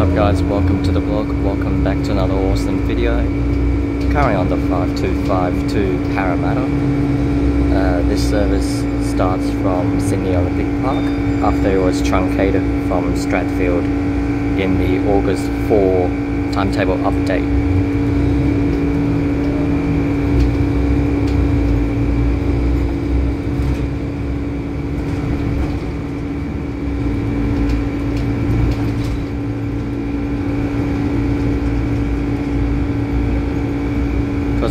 up guys, welcome to the vlog, welcome back to another awesome video. Currently on the 5252 Parramatta. Uh, this service starts from Sydney Olympic Park after it was truncated from Strathfield in the August 4 timetable update.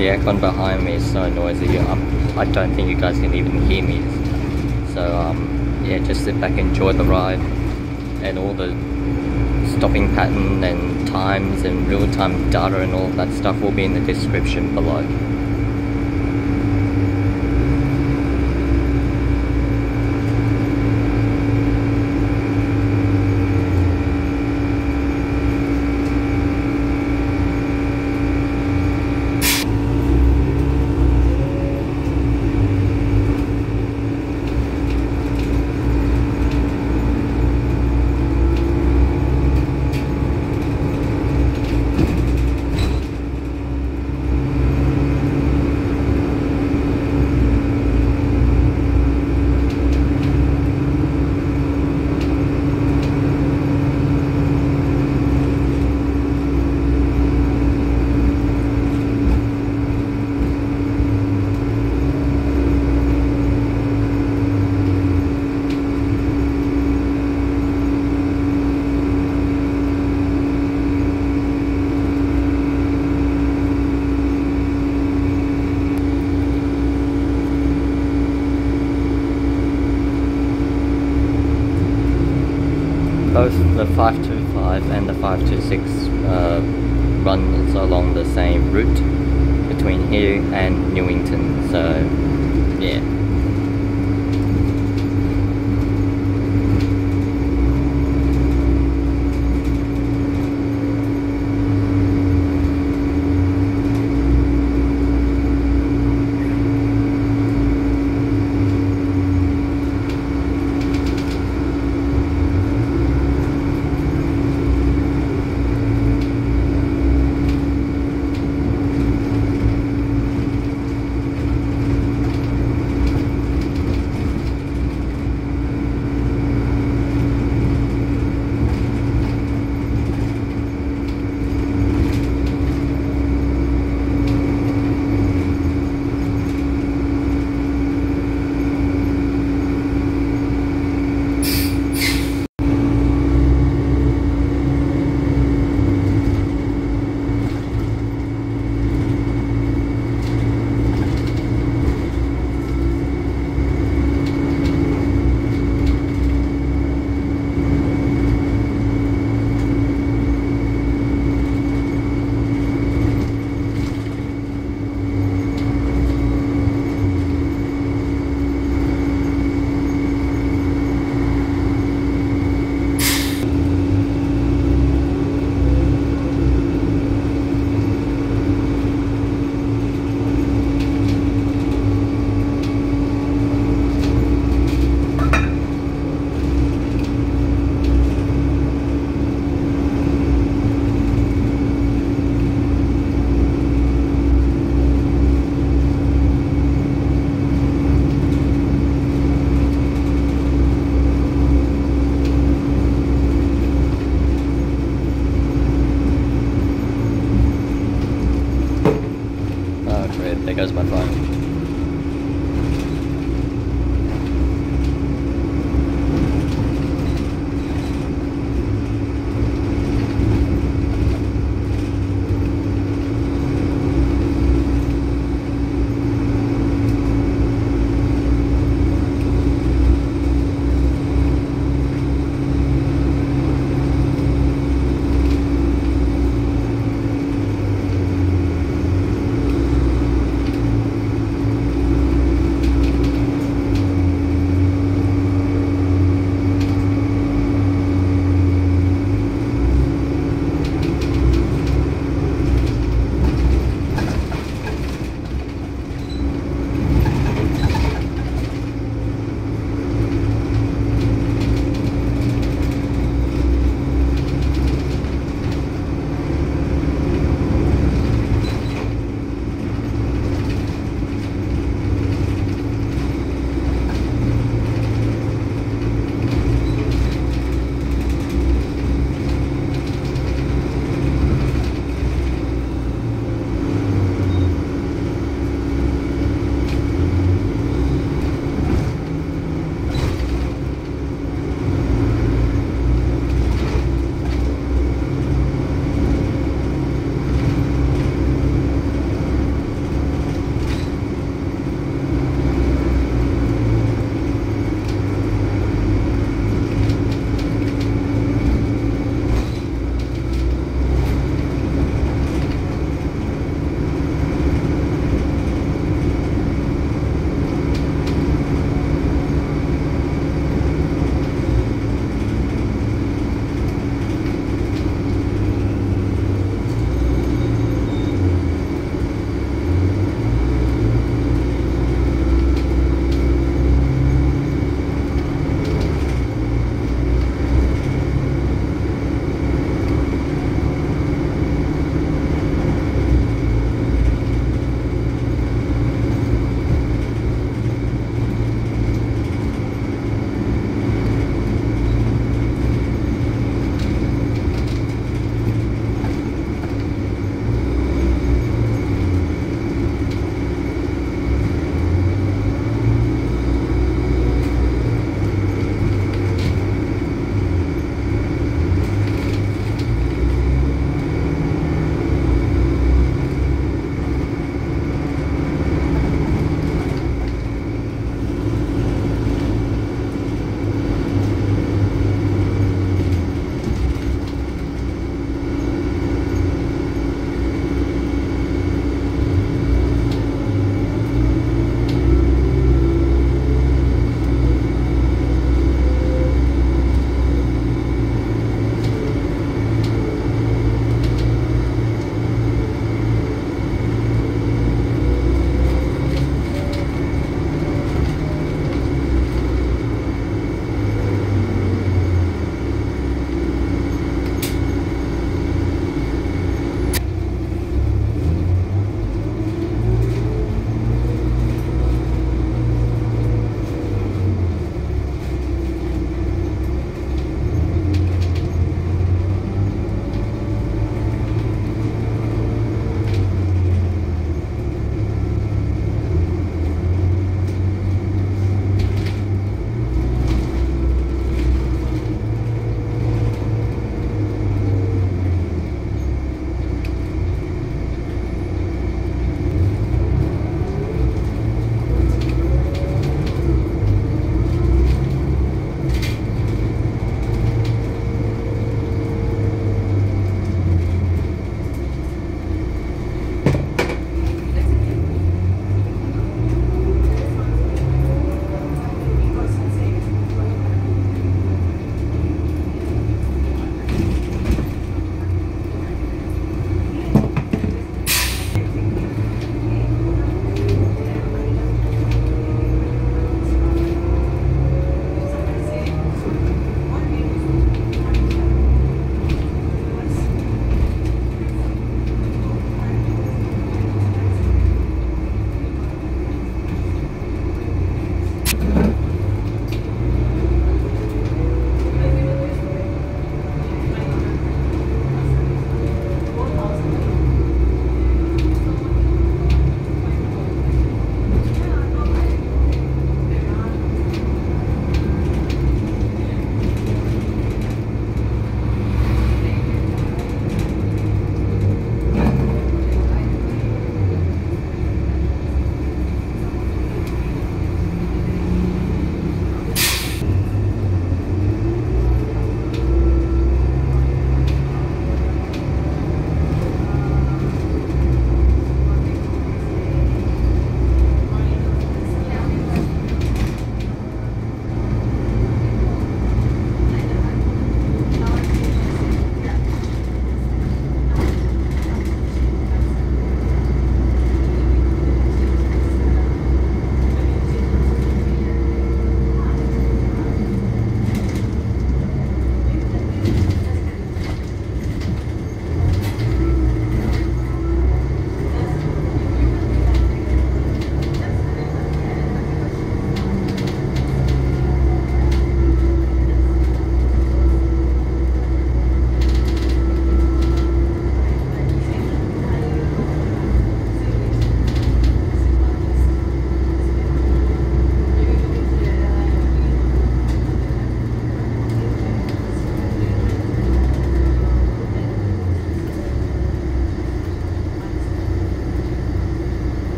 The aircon behind me is so noisy, um, I don't think you guys can even hear me. So um, yeah, just sit back, and enjoy the ride, and all the stopping pattern and times and real-time data and all that stuff will be in the description below.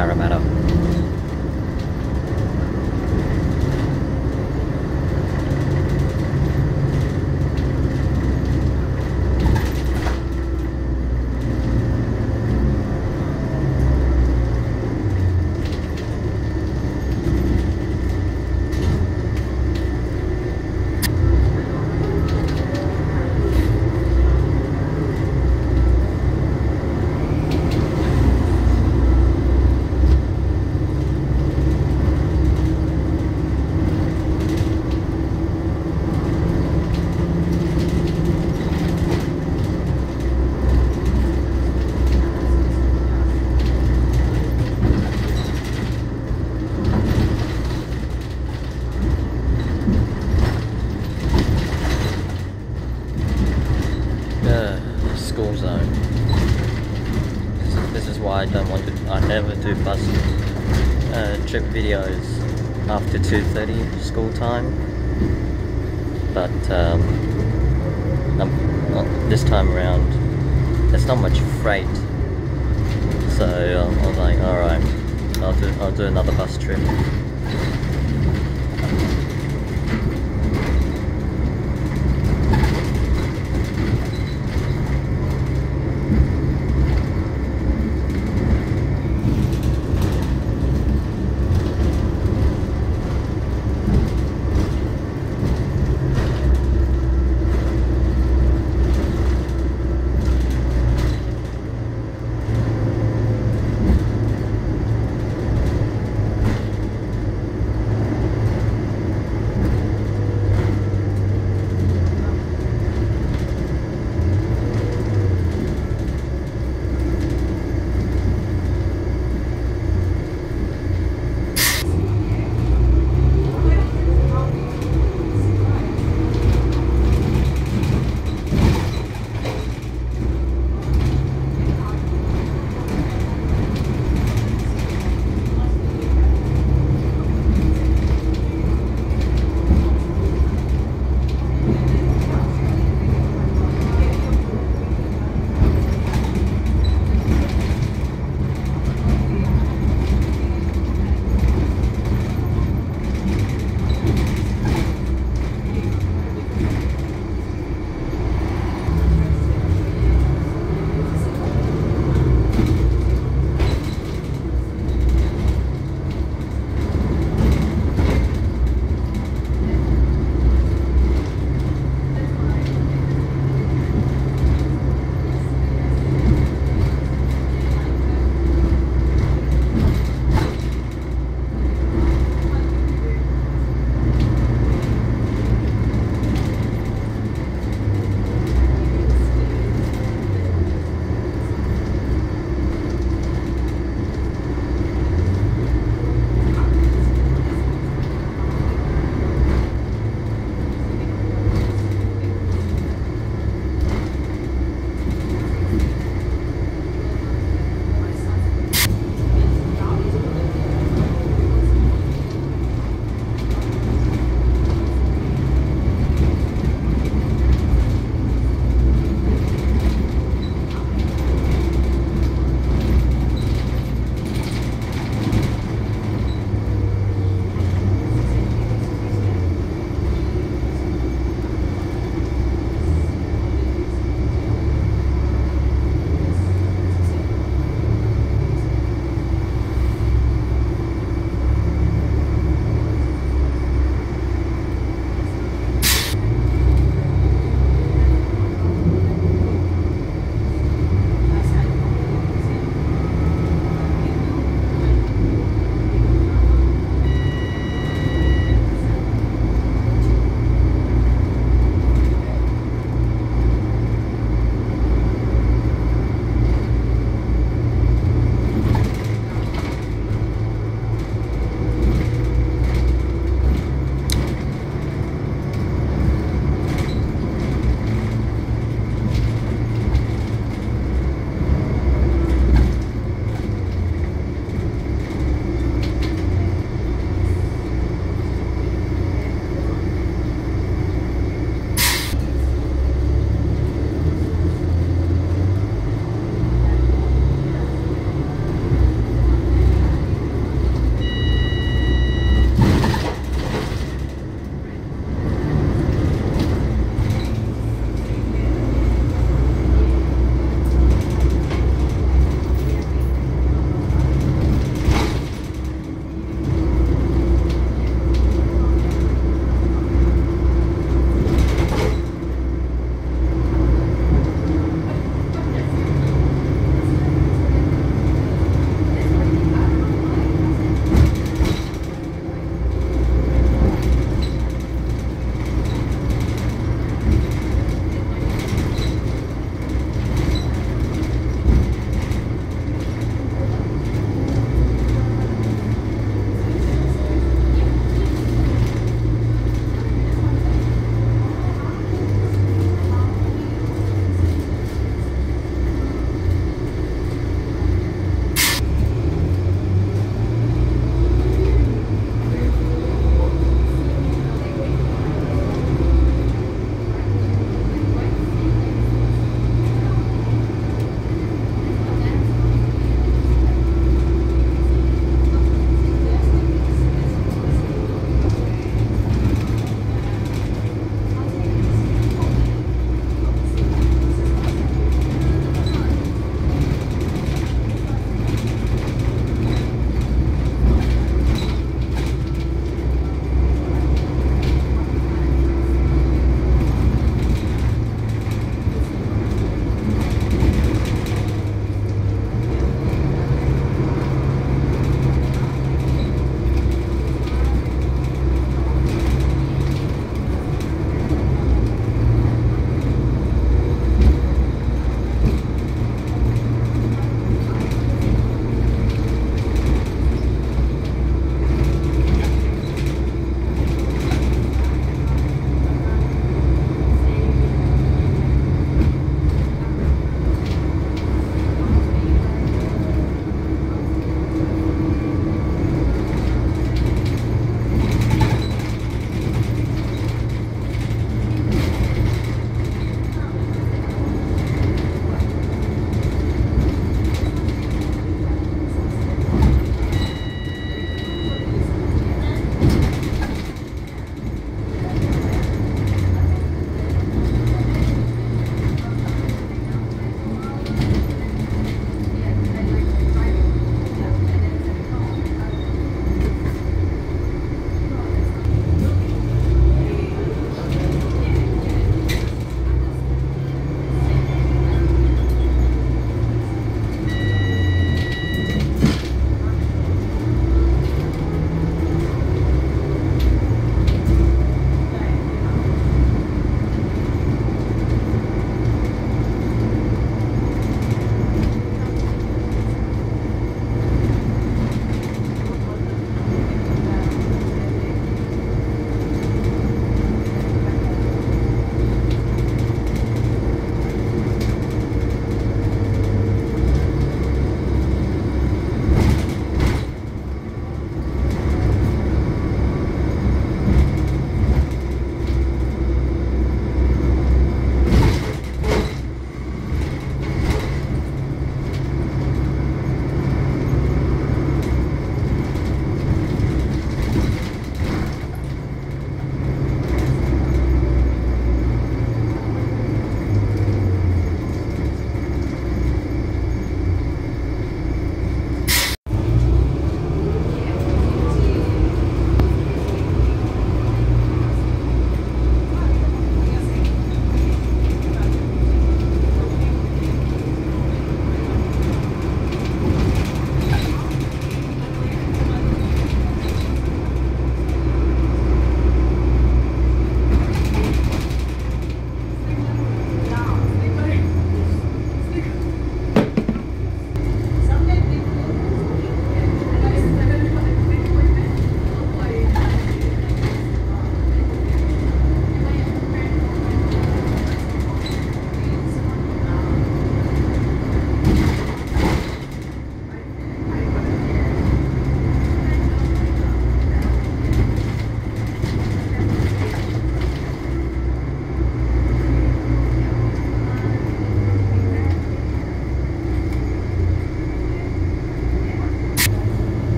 Parramatta. school time, but um, uh, this time around, there's not much freight. So um, I was like, alright, I'll do, I'll do another bus trip.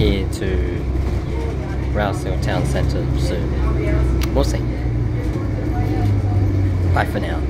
here to Rouse Hill Town Centre soon. We'll see. Bye for now.